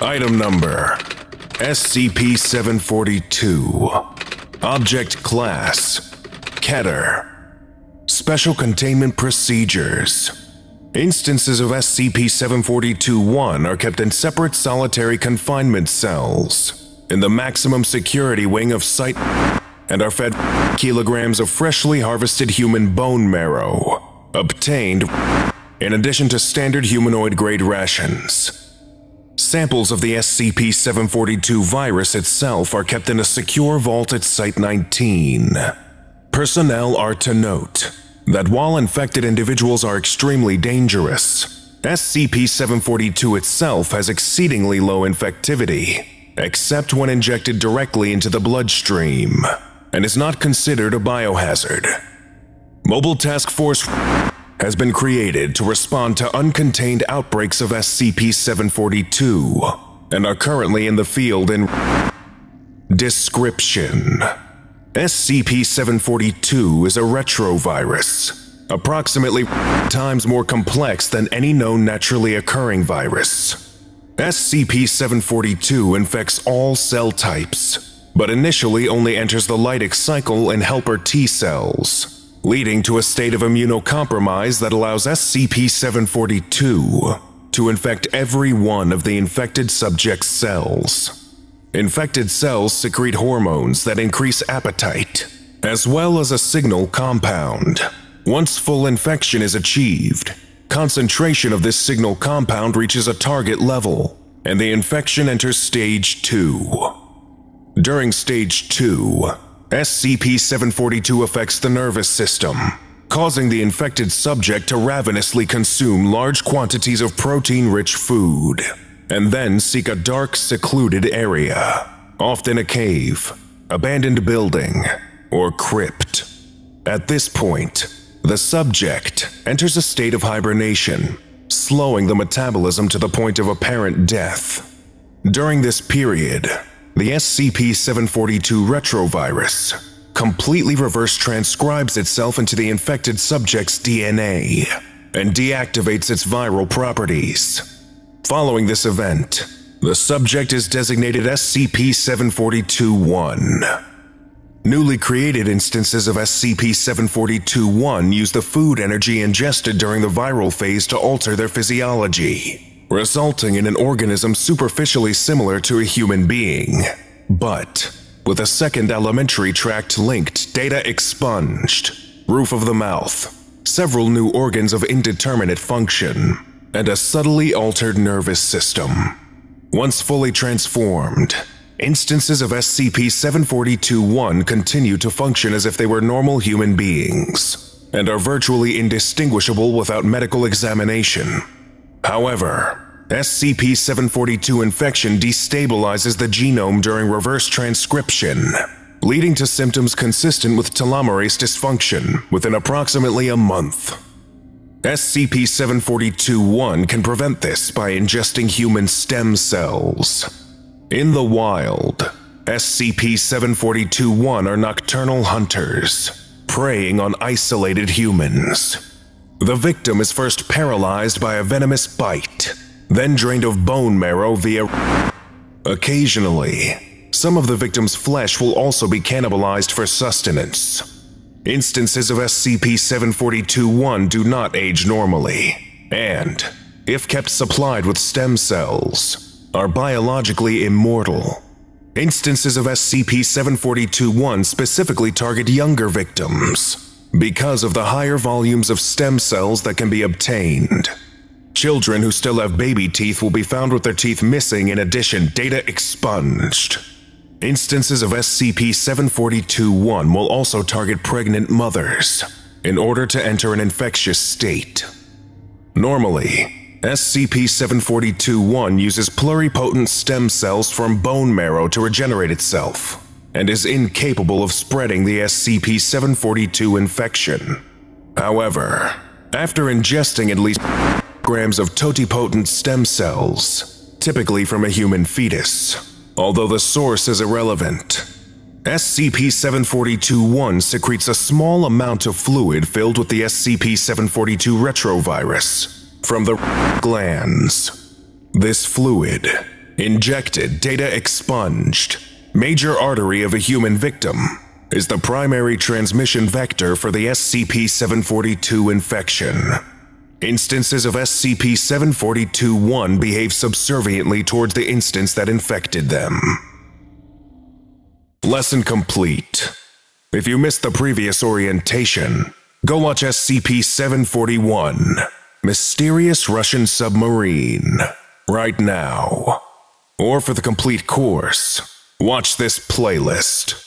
Item number SCP 742. Object Class Keter. Special Containment Procedures. Instances of SCP 742 1 are kept in separate solitary confinement cells in the maximum security wing of Site and are fed kilograms of freshly harvested human bone marrow, obtained in addition to standard humanoid grade rations. Samples of the SCP 742 virus itself are kept in a secure vault at Site 19. Personnel are to note that while infected individuals are extremely dangerous, SCP 742 itself has exceedingly low infectivity, except when injected directly into the bloodstream, and is not considered a biohazard. Mobile Task Force has been created to respond to uncontained outbreaks of SCP 742 and are currently in the field in Description SCP 742 is a retrovirus, approximately times more complex than any known naturally occurring virus. SCP 742 infects all cell types, but initially only enters the lytic cycle in helper T cells, leading to a state of immunocompromise that allows SCP 742 to infect every one of the infected subject's cells. Infected cells secrete hormones that increase appetite, as well as a signal compound. Once full infection is achieved, concentration of this signal compound reaches a target level, and the infection enters stage 2. During stage 2, SCP 742 affects the nervous system, causing the infected subject to ravenously consume large quantities of protein rich food and then seek a dark, secluded area, often a cave, abandoned building, or crypt. At this point, the subject enters a state of hibernation, slowing the metabolism to the point of apparent death. During this period, the SCP 742 retrovirus completely reverse transcribes itself into the infected subject's DNA and deactivates its viral properties. Following this event, the subject is designated SCP 742 1. Newly created instances of SCP 742 1 use the food energy ingested during the viral phase to alter their physiology, resulting in an organism superficially similar to a human being, but with a second alimentary tract linked, data expunged, roof of the mouth, several new organs of indeterminate function, and a subtly altered nervous system. Once fully transformed, instances of SCP 742 1 continue to function as if they were normal human beings, and are virtually indistinguishable without medical examination. However, SCP 742 infection destabilizes the genome during reverse transcription, leading to symptoms consistent with telomerase dysfunction within approximately a month. SCP 742 1 can prevent this by ingesting human stem cells. In the wild, SCP 742 1 are nocturnal hunters, preying on isolated humans. The victim is first paralyzed by a venomous bite, then drained of bone marrow via. Occasionally, some of the victim's flesh will also be cannibalized for sustenance. Instances of SCP-742-1 do not age normally, and, if kept supplied with stem cells, are biologically immortal. Instances of SCP-742-1 specifically target younger victims because of the higher volumes of stem cells that can be obtained. Children who still have baby teeth will be found with their teeth missing in addition data expunged. Instances of SCP-742-1 will also target pregnant mothers in order to enter an infectious state. Normally, SCP-742-1 uses pluripotent stem cells from bone marrow to regenerate itself and is incapable of spreading the SCP-742 infection. However, after ingesting at least grams of totipotent stem cells, typically from a human fetus, although the source is irrelevant. SCP-742-1 secretes a small amount of fluid filled with the SCP-742 retrovirus from the glands. This fluid Injected, data expunged. Major artery of a human victim is the primary transmission vector for the SCP 742 infection. Instances of SCP 742 1 behave subserviently towards the instance that infected them. Lesson complete. If you missed the previous orientation, go watch SCP 741 Mysterious Russian Submarine right now. Or for the complete course, watch this playlist.